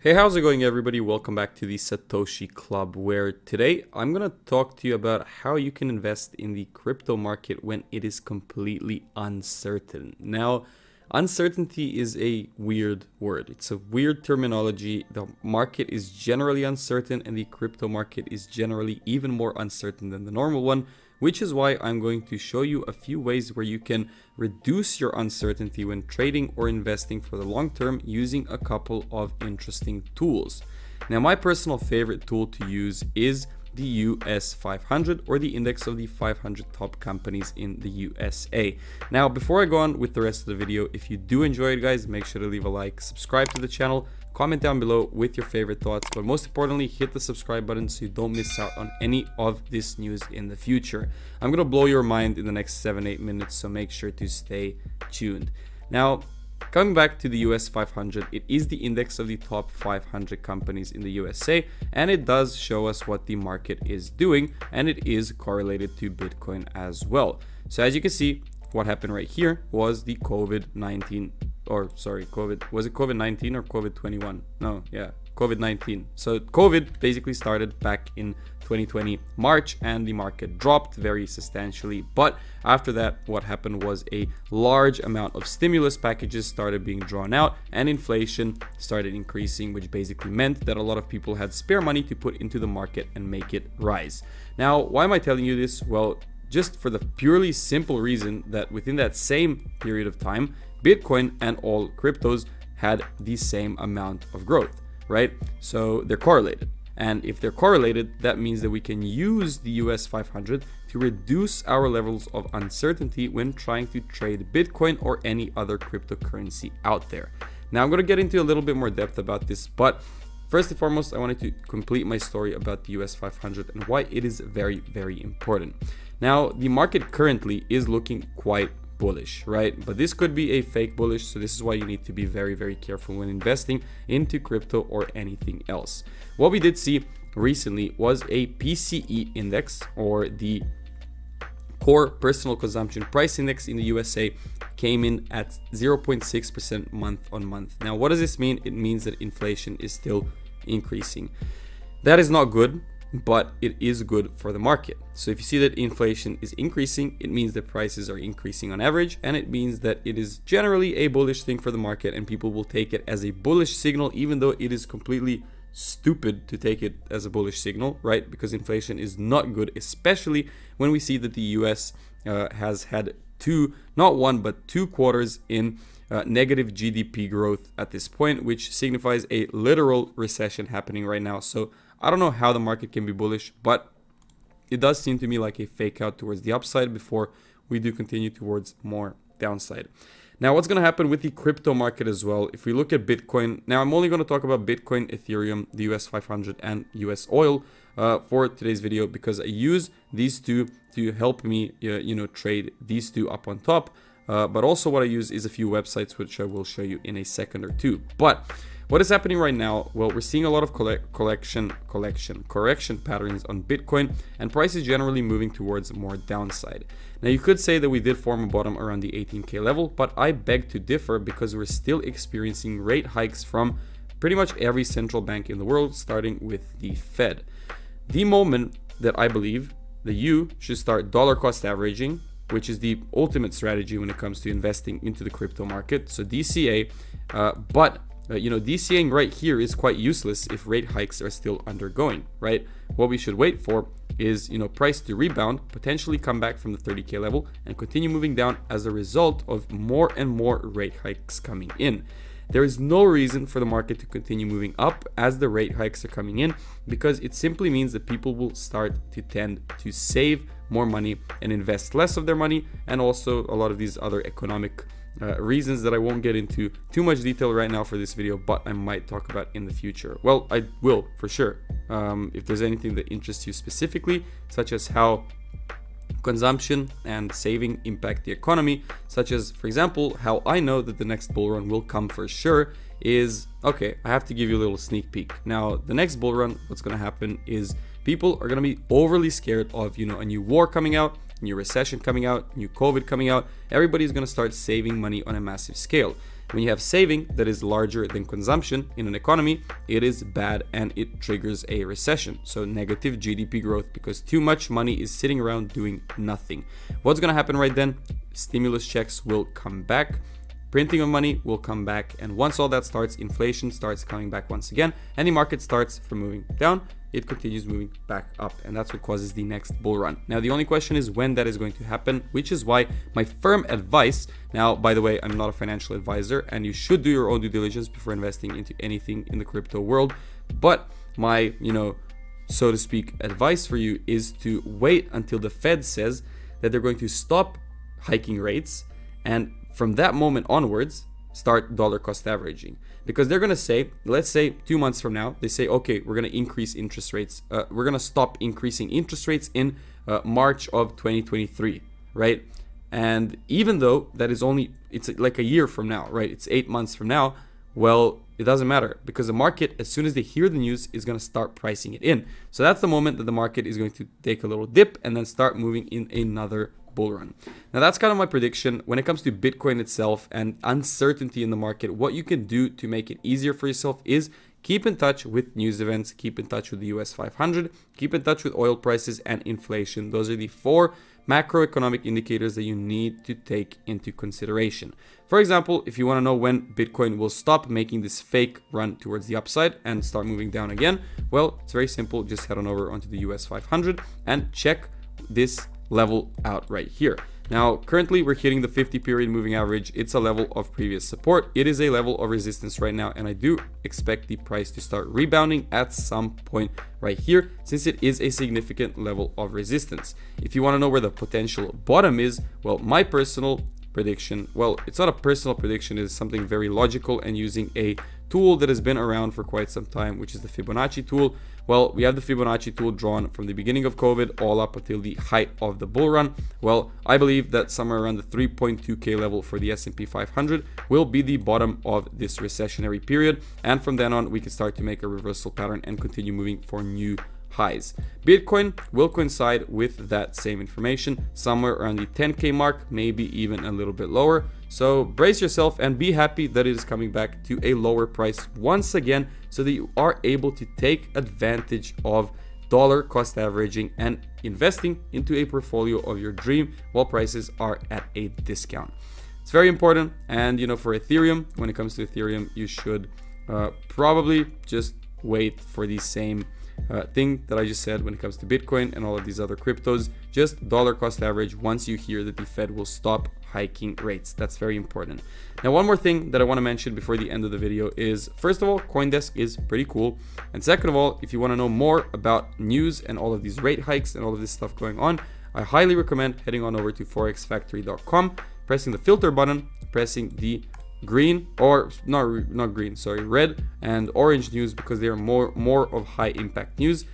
Hey, how's it going everybody? Welcome back to the Satoshi Club where today I'm going to talk to you about how you can invest in the crypto market when it is completely uncertain. Now, uncertainty is a weird word. It's a weird terminology. The market is generally uncertain and the crypto market is generally even more uncertain than the normal one which is why I'm going to show you a few ways where you can reduce your uncertainty when trading or investing for the long term using a couple of interesting tools. Now, my personal favorite tool to use is the US 500 or the index of the 500 top companies in the USA. Now, before I go on with the rest of the video, if you do enjoy it, guys, make sure to leave a like, subscribe to the channel, Comment down below with your favorite thoughts, but most importantly, hit the subscribe button so you don't miss out on any of this news in the future. I'm gonna blow your mind in the next 7-8 minutes, so make sure to stay tuned. Now, Coming back to the US 500, it is the index of the top 500 companies in the USA, and it does show us what the market is doing, and it is correlated to Bitcoin as well. So as you can see, what happened right here was the COVID-19 or sorry, COVID. Was it COVID-19 or COVID-21? No, yeah, COVID-19. So COVID basically started back in 2020 March and the market dropped very substantially. But after that, what happened was a large amount of stimulus packages started being drawn out and inflation started increasing, which basically meant that a lot of people had spare money to put into the market and make it rise. Now, why am I telling you this? Well, just for the purely simple reason that within that same period of time, Bitcoin and all cryptos had the same amount of growth, right? So they're correlated. And if they're correlated, that means that we can use the US 500 to reduce our levels of uncertainty when trying to trade Bitcoin or any other cryptocurrency out there. Now, I'm going to get into a little bit more depth about this, but first and foremost, I wanted to complete my story about the US 500 and why it is very, very important. Now, the market currently is looking quite bullish, right? But this could be a fake bullish, so this is why you need to be very, very careful when investing into crypto or anything else. What we did see recently was a PCE index or the core personal consumption price index in the USA came in at 0.6% month on month. Now, what does this mean? It means that inflation is still increasing. That is not good but it is good for the market. So if you see that inflation is increasing, it means that prices are increasing on average, and it means that it is generally a bullish thing for the market, and people will take it as a bullish signal, even though it is completely stupid to take it as a bullish signal, right? Because inflation is not good, especially when we see that the US uh, has had two, not one, but two quarters in uh, negative GDP growth at this point, which signifies a literal recession happening right now. So I don't know how the market can be bullish, but it does seem to me like a fake out towards the upside before we do continue towards more downside. Now, what's going to happen with the crypto market as well? If we look at Bitcoin, now I'm only going to talk about Bitcoin, Ethereum, the US 500, and US oil uh, for today's video because I use these two to help me, uh, you know, trade these two up on top. Uh, but also what I use is a few websites, which I will show you in a second or two. But what is happening right now? Well, we're seeing a lot of collect collection, collection, correction patterns on Bitcoin and prices generally moving towards more downside. Now you could say that we did form a bottom around the 18k level, but I beg to differ because we're still experiencing rate hikes from pretty much every central bank in the world, starting with the Fed. The moment that I believe that you should start dollar cost averaging, which is the ultimate strategy when it comes to investing into the crypto market, so DCA, uh, but uh, you know, DCAing right here is quite useless if rate hikes are still undergoing, right? What we should wait for is, you know, price to rebound, potentially come back from the 30K level and continue moving down as a result of more and more rate hikes coming in. There is no reason for the market to continue moving up as the rate hikes are coming in because it simply means that people will start to tend to save more money and invest less of their money and also a lot of these other economic uh, reasons that I won't get into too much detail right now for this video, but I might talk about in the future. Well, I will for sure. Um, if there's anything that interests you specifically, such as how consumption and saving impact the economy, such as, for example, how I know that the next bull run will come for sure, is okay, I have to give you a little sneak peek. Now, the next bull run, what's going to happen is people are going to be overly scared of, you know, a new war coming out new recession coming out, new COVID coming out, everybody's going to start saving money on a massive scale. When you have saving that is larger than consumption in an economy, it is bad and it triggers a recession. So negative GDP growth because too much money is sitting around doing nothing. What's going to happen right then? Stimulus checks will come back printing of money will come back and once all that starts inflation starts coming back once again. And the market starts from moving down it continues moving back up and that's what causes the next bull run. Now the only question is when that is going to happen which is why my firm advice now by the way i'm not a financial advisor and you should do your own due diligence before investing into anything in the crypto world but my you know so to speak advice for you is to wait until the fed says that they're going to stop hiking rates and from that moment onwards, start dollar cost averaging. Because they're going to say let's say two months from now they say okay we're going to increase interest rates uh, we're going to stop increasing interest rates in uh, march of 2023 right? And even though that is only it's like a year from now right? It's eight months from now well it doesn't matter. Because the market as soon as they hear the news is going to start pricing it in. So that's the moment that the market is going to take a little dip and then start moving in another bull run. Now, that's kind of my prediction when it comes to Bitcoin itself and uncertainty in the market. What you can do to make it easier for yourself is keep in touch with news events, keep in touch with the US 500, keep in touch with oil prices and inflation. Those are the four macroeconomic indicators that you need to take into consideration. For example, if you want to know when Bitcoin will stop making this fake run towards the upside and start moving down again, well, it's very simple. Just head on over onto the US 500 and check this level out right here. Now, currently we're hitting the 50 period moving average. It's a level of previous support. It is a level of resistance right now, and I do expect the price to start rebounding at some point right here, since it is a significant level of resistance. If you want to know where the potential bottom is, well, my personal prediction, well, it's not a personal prediction, it's something very logical and using a tool that has been around for quite some time, which is the Fibonacci tool. Well, we have the Fibonacci tool drawn from the beginning of COVID all up until the height of the bull run. Well, I believe that somewhere around the 3.2k level for the S&P 500 will be the bottom of this recessionary period. And from then on, we can start to make a reversal pattern and continue moving for new highs. Bitcoin will coincide with that same information, somewhere around the 10k mark, maybe even a little bit lower. So brace yourself and be happy that it is coming back to a lower price once again so that you are able to take advantage of dollar cost averaging and investing into a portfolio of your dream while prices are at a discount. It's very important and you know for Ethereum, when it comes to Ethereum, you should uh, probably just wait for the same uh, thing that I just said when it comes to Bitcoin and all of these other cryptos. Just dollar cost average once you hear that the Fed will stop hiking rates. That's very important. Now, one more thing that I want to mention before the end of the video is first of all, Coindesk is pretty cool. And second of all, if you want to know more about news and all of these rate hikes and all of this stuff going on, I highly recommend heading on over to forexfactory.com, pressing the filter button, pressing the green or not not green sorry red and orange news because they are more more of high impact news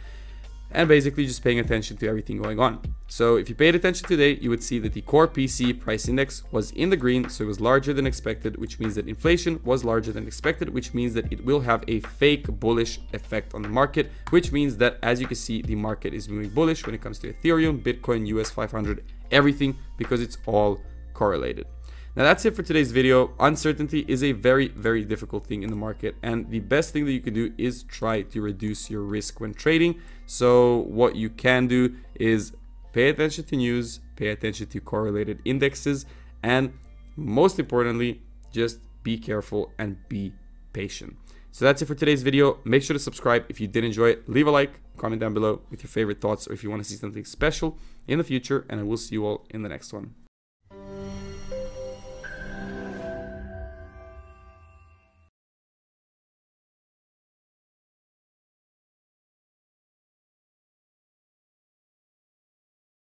and basically just paying attention to everything going on. So if you paid attention today, you would see that the core PC price index was in the green, so it was larger than expected, which means that inflation was larger than expected, which means that it will have a fake bullish effect on the market, which means that as you can see, the market is moving bullish when it comes to Ethereum, Bitcoin, US 500, everything, because it's all correlated. Now that's it for today's video. Uncertainty is a very, very difficult thing in the market. And the best thing that you can do is try to reduce your risk when trading. So what you can do is pay attention to news, pay attention to correlated indexes, and most importantly, just be careful and be patient. So that's it for today's video. Make sure to subscribe if you did enjoy it. Leave a like, comment down below with your favorite thoughts, or if you want to see something special in the future, and I will see you all in the next one.